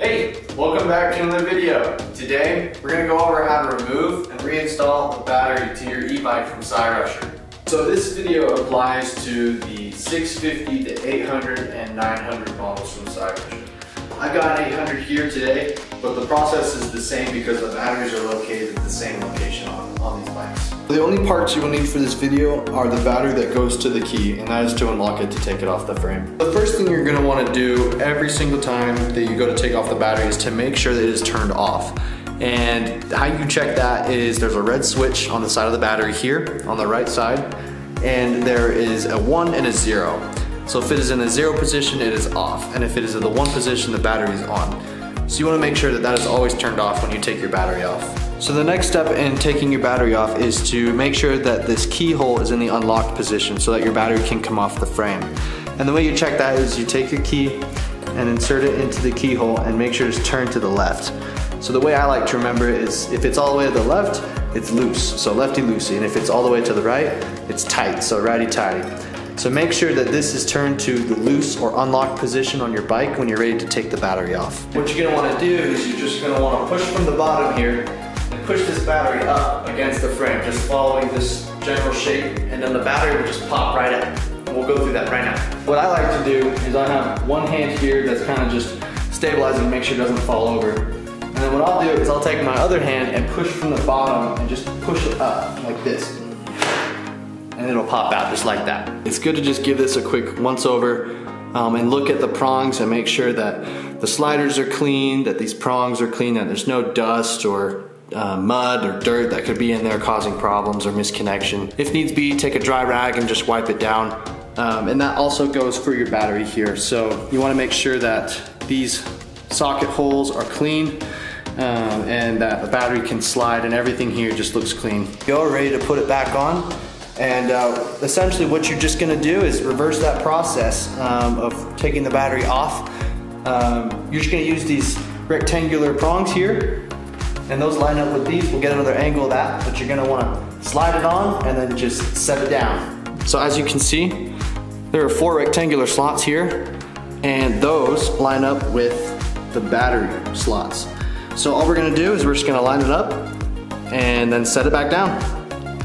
Hey, welcome back to another video. Today, we're gonna go over how to remove and reinstall the battery to your e-bike from Cyrusher. So this video applies to the 650, the 800, and 900 models from Cyrusher. I got an 800 here today, but the process is the same because the batteries are located at the same location on, on these bikes. The only parts you will need for this video are the battery that goes to the key, and that is to unlock it to take it off the frame. The first thing you're gonna wanna do every single time that you go to take off the battery is to make sure that it is turned off. And how you check that is there's a red switch on the side of the battery here, on the right side, and there is a one and a zero. So if it is in the zero position, it is off. And if it is in the one position, the battery is on. So you wanna make sure that that is always turned off when you take your battery off. So the next step in taking your battery off is to make sure that this keyhole is in the unlocked position so that your battery can come off the frame. And the way you check that is you take your key and insert it into the keyhole and make sure it's turned to the left. So the way I like to remember is if it's all the way to the left, it's loose, so lefty loosey. And if it's all the way to the right, it's tight, so righty tighty. So make sure that this is turned to the loose or unlocked position on your bike when you're ready to take the battery off. What you're gonna wanna do is you're just gonna wanna push from the bottom here push this battery up against the frame, just following this general shape, and then the battery will just pop right out. We'll go through that right now. What I like to do is I have one hand here that's kind of just stabilizing to make sure it doesn't fall over. And then what I'll do is I'll take my other hand and push from the bottom and just push it up like this and it'll pop out just like that. It's good to just give this a quick once over um, and look at the prongs and make sure that the sliders are clean, that these prongs are clean, that there's no dust or uh, mud or dirt that could be in there causing problems or misconnection. If needs be, take a dry rag and just wipe it down. Um, and that also goes for your battery here. So you wanna make sure that these socket holes are clean um, and that the battery can slide and everything here just looks clean. Go ready to put it back on. And uh, essentially what you're just gonna do is reverse that process um, of taking the battery off. Um, you're just gonna use these rectangular prongs here and those line up with these. We'll get another angle of that, but you're gonna wanna slide it on and then just set it down. So as you can see, there are four rectangular slots here and those line up with the battery slots. So all we're gonna do is we're just gonna line it up and then set it back down.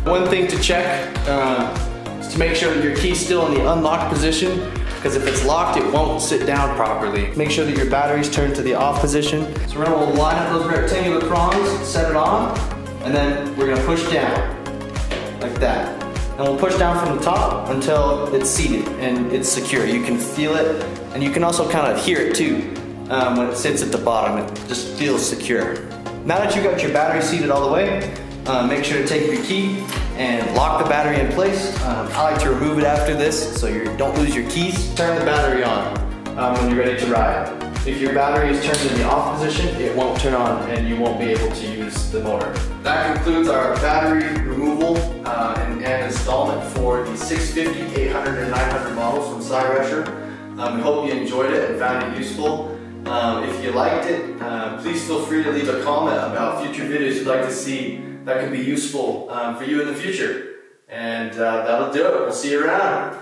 One thing to check uh, is to make sure that your key's still in the unlocked position because if it's locked, it won't sit down properly. Make sure that your battery's turned to the off position. So we're gonna line up those rectangular prongs, set it on, and then we're gonna push down, like that. And we'll push down from the top until it's seated and it's secure. You can feel it, and you can also kind of hear it too um, when it sits at the bottom. It just feels secure. Now that you've got your battery seated all the way, uh, make sure to take your key and lock the battery in place. Um, I like to remove it after this so you don't lose your keys. Turn the battery on um, when you're ready to ride. If your battery is turned in the off position, it won't turn on and you won't be able to use the motor. That concludes our battery removal uh, and, and, installment for the 650, 800, and 900 models from Cyrusher. Um, we hope you enjoyed it and found it useful. Um, if you liked it, uh, please feel free to leave a comment about future videos you'd like to see that could be useful um, for you in the future. And uh, that'll do it. We'll see you around.